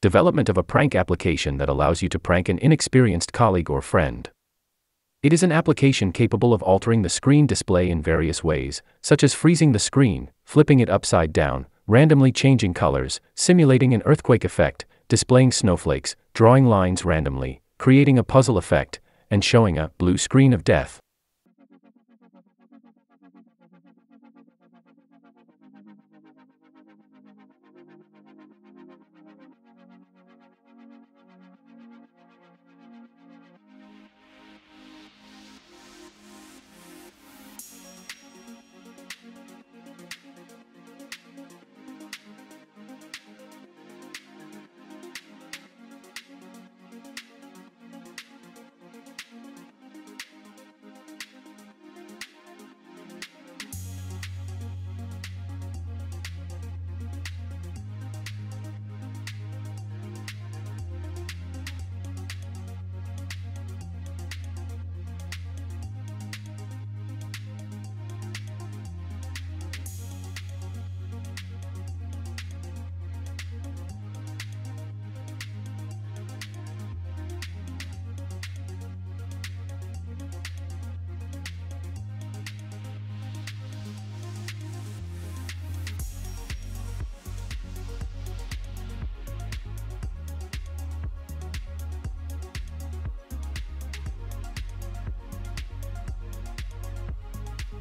Development of a prank application that allows you to prank an inexperienced colleague or friend. It is an application capable of altering the screen display in various ways, such as freezing the screen, flipping it upside down, randomly changing colors, simulating an earthquake effect, displaying snowflakes, drawing lines randomly, creating a puzzle effect, and showing a blue screen of death.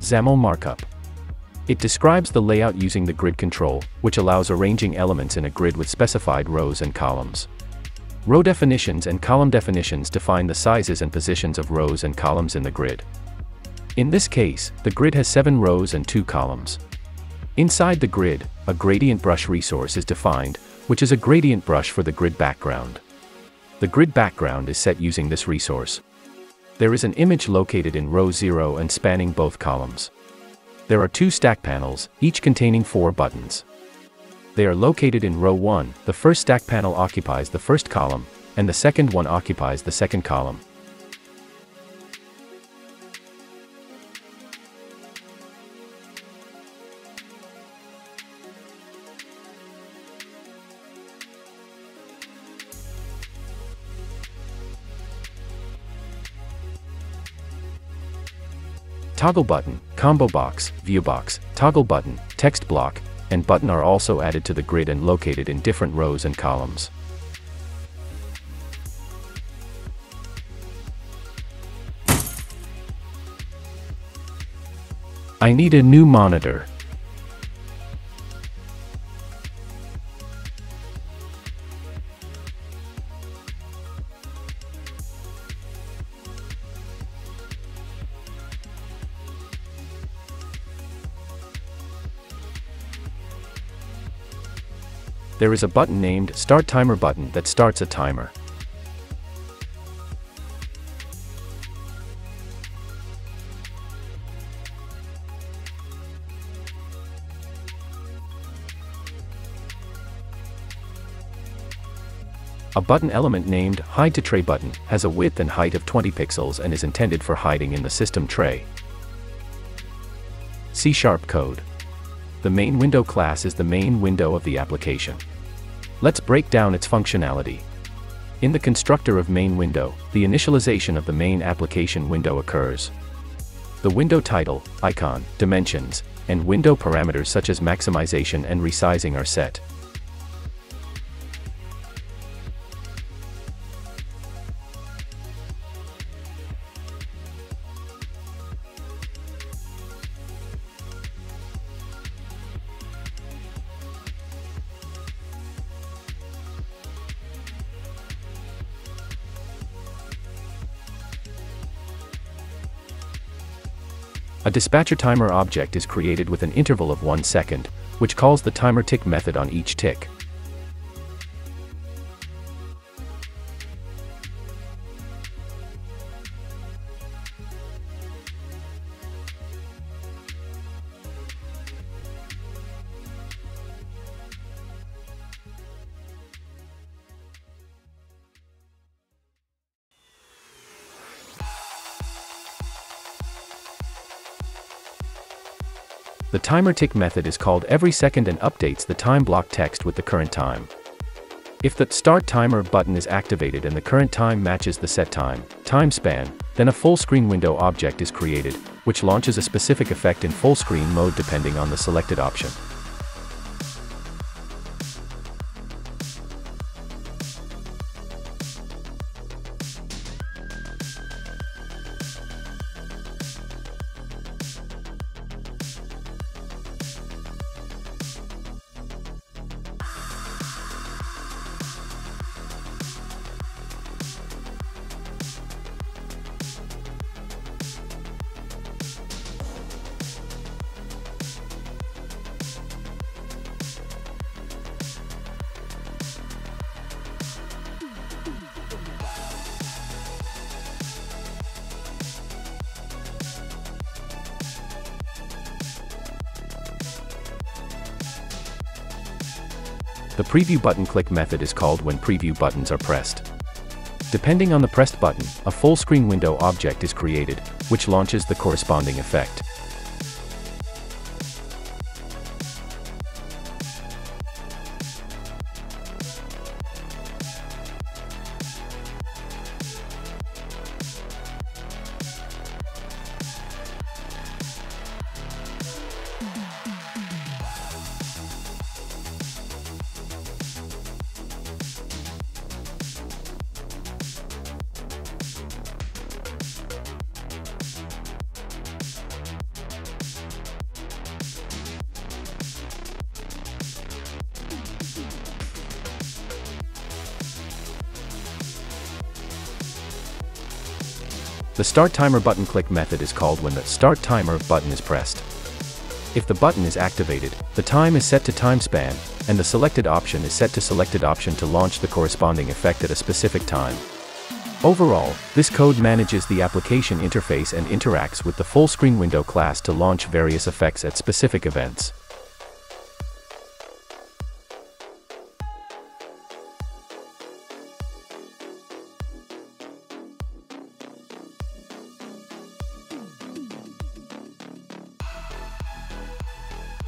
XAML markup. It describes the layout using the grid control, which allows arranging elements in a grid with specified rows and columns. Row definitions and column definitions define the sizes and positions of rows and columns in the grid. In this case, the grid has 7 rows and 2 columns. Inside the grid, a gradient brush resource is defined, which is a gradient brush for the grid background. The grid background is set using this resource. There is an image located in row 0 and spanning both columns. There are two stack panels, each containing four buttons. They are located in row 1, the first stack panel occupies the first column, and the second one occupies the second column. Toggle button, combo box, view box, toggle button, text block, and button are also added to the grid and located in different rows and columns. I need a new monitor. There is a button named Start Timer button that starts a timer. A button element named Hide to Tray button has a width and height of 20 pixels and is intended for hiding in the system tray. C-sharp code. The main window class is the main window of the application. Let's break down its functionality. In the constructor of main window, the initialization of the main application window occurs. The window title, icon, dimensions, and window parameters such as maximization and resizing are set. A dispatcher timer object is created with an interval of 1 second, which calls the timer tick method on each tick. The timer tick method is called every second and updates the time block text with the current time. If the Start Timer button is activated and the current time matches the set time, time span, then a full screen window object is created, which launches a specific effect in full screen mode depending on the selected option. The preview button click method is called when preview buttons are pressed. Depending on the pressed button, a full screen window object is created, which launches the corresponding effect. The Start Timer button click method is called when the Start Timer button is pressed. If the button is activated, the time is set to time span, and the selected option is set to selected option to launch the corresponding effect at a specific time. Overall, this code manages the application interface and interacts with the full screen window class to launch various effects at specific events.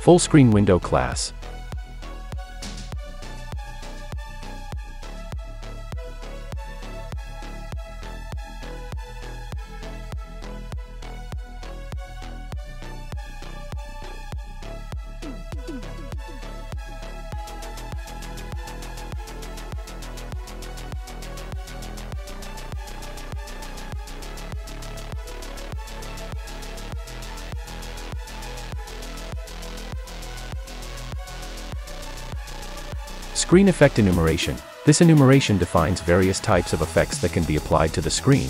Full screen window class. Screen effect enumeration. This enumeration defines various types of effects that can be applied to the screen.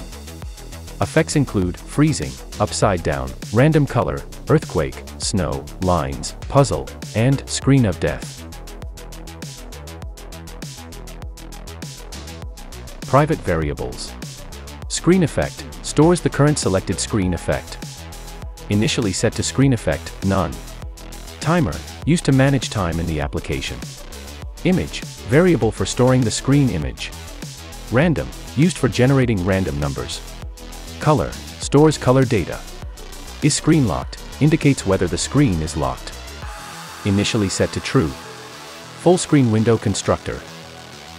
Effects include freezing, upside down, random color, earthquake, snow, lines, puzzle, and screen of death. Private variables. Screen effect stores the current selected screen effect. Initially set to screen effect, none. Timer used to manage time in the application. Image, variable for storing the screen image. Random, used for generating random numbers. Color, stores color data. Is screen locked, indicates whether the screen is locked. Initially set to true. Full screen window constructor.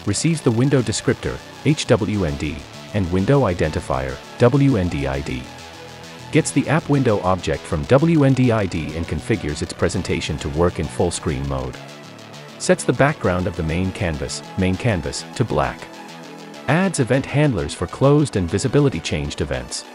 Receives the window descriptor, HWND, and window identifier, WNDID. Gets the app window object from WNDID and configures its presentation to work in full screen mode. Sets the background of the main canvas, main canvas, to black. Adds event handlers for closed and visibility changed events.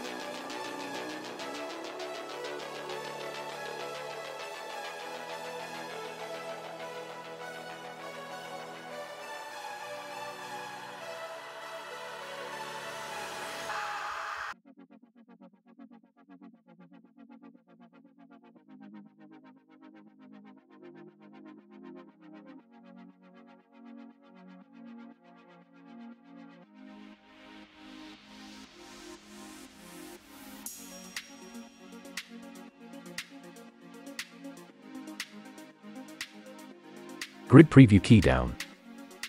Grid Preview key down.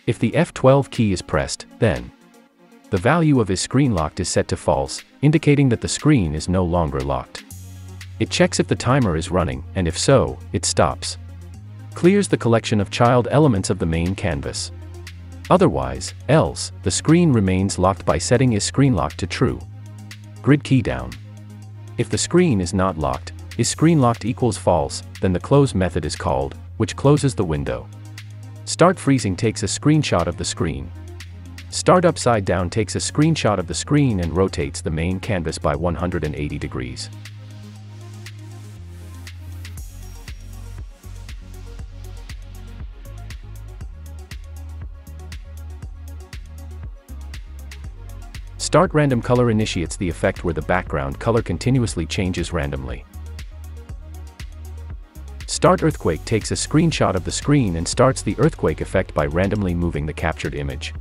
If the F12 key is pressed, then the value of is screen locked is set to false, indicating that the screen is no longer locked. It checks if the timer is running, and if so, it stops. Clears the collection of child elements of the main canvas. Otherwise, else, the screen remains locked by setting is screen lock to true. Grid key down. If the screen is not locked, is screen locked equals false, then the close method is called, which closes the window. Start freezing takes a screenshot of the screen. Start upside down takes a screenshot of the screen and rotates the main canvas by 180 degrees. Start random color initiates the effect where the background color continuously changes randomly. Start Earthquake takes a screenshot of the screen and starts the earthquake effect by randomly moving the captured image.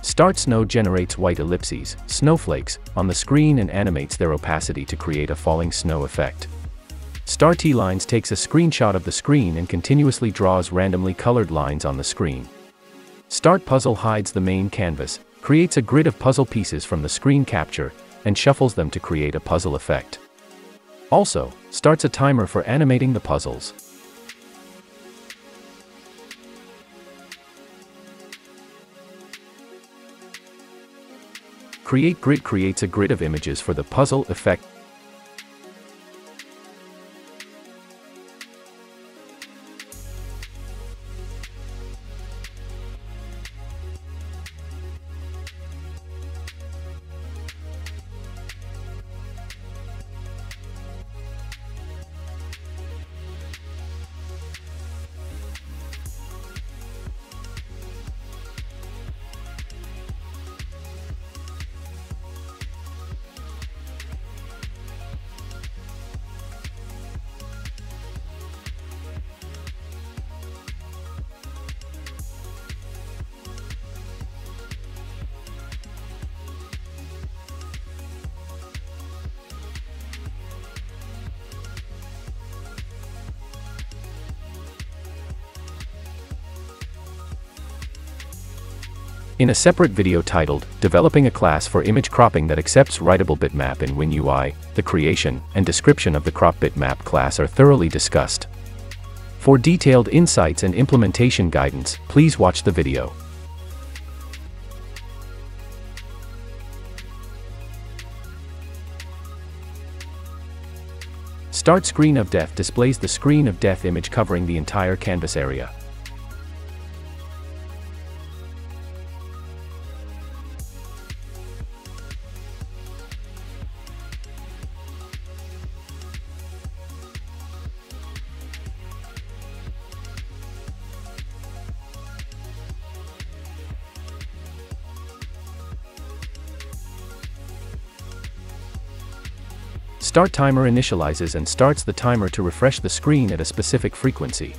Start Snow generates white ellipses, snowflakes, on the screen and animates their opacity to create a falling snow effect. Star T Lines takes a screenshot of the screen and continuously draws randomly colored lines on the screen. Start Puzzle hides the main canvas, creates a grid of puzzle pieces from the screen capture, and shuffles them to create a puzzle effect. Also, starts a timer for animating the puzzles. Create Grid creates a grid of images for the puzzle effect In a separate video titled, Developing a Class for Image Cropping that Accepts Writable Bitmap in WinUI, the creation and description of the Crop Bitmap class are thoroughly discussed. For detailed insights and implementation guidance, please watch the video. Start Screen of Death displays the screen of death image covering the entire canvas area. Start Timer initializes and starts the timer to refresh the screen at a specific frequency.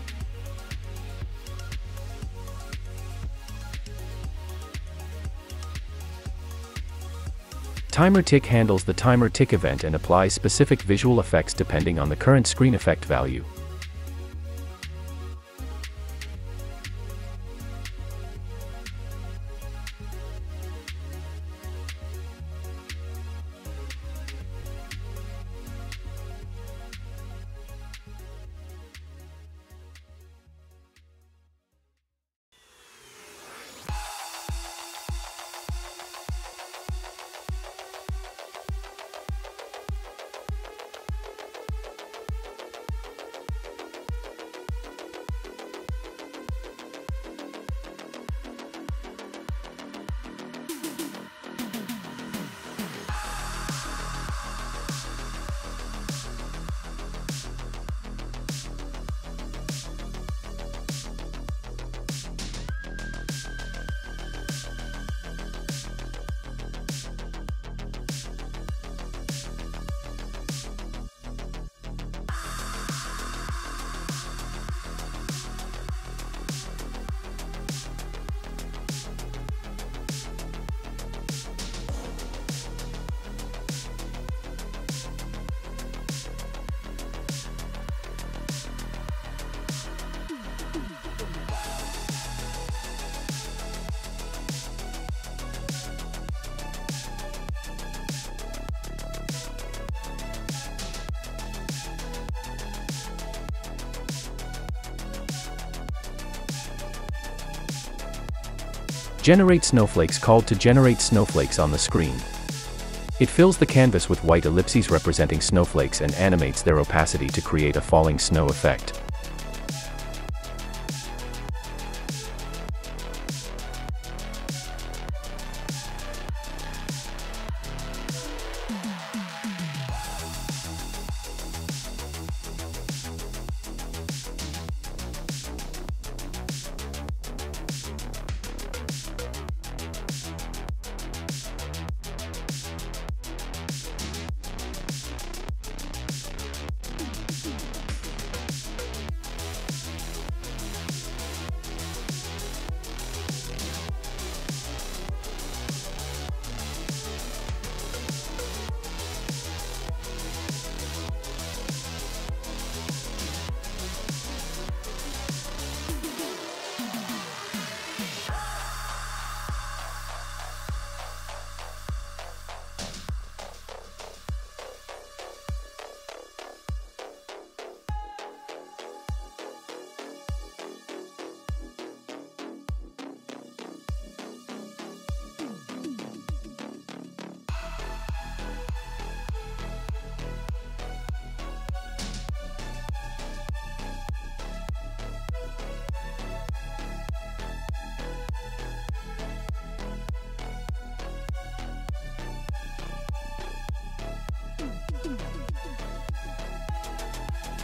Timer Tick handles the timer tick event and applies specific visual effects depending on the current screen effect value. Generate snowflakes called to generate snowflakes on the screen. It fills the canvas with white ellipses representing snowflakes and animates their opacity to create a falling snow effect.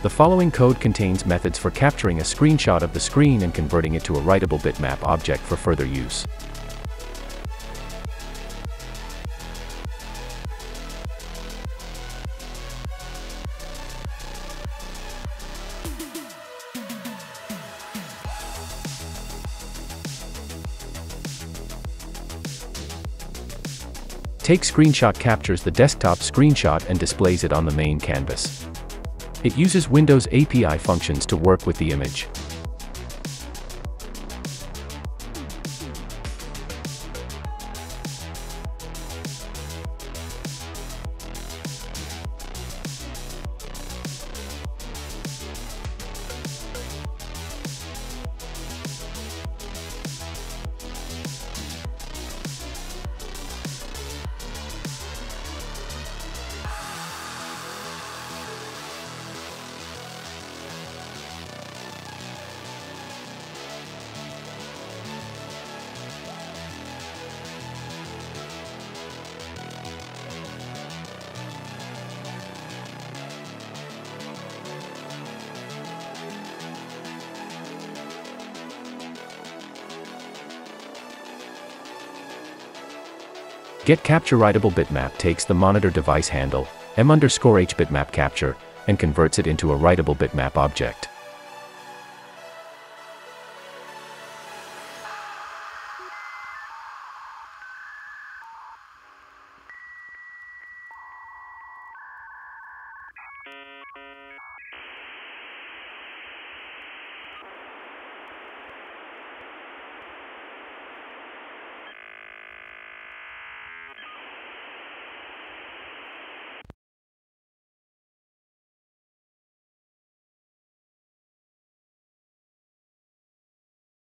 The following code contains methods for capturing a screenshot of the screen and converting it to a writable bitmap object for further use. Take Screenshot captures the desktop screenshot and displays it on the main canvas. It uses Windows API functions to work with the image. Get capture writable bitmap takes the monitor device handle, m underscore h bitmap capture, and converts it into a writable bitmap object.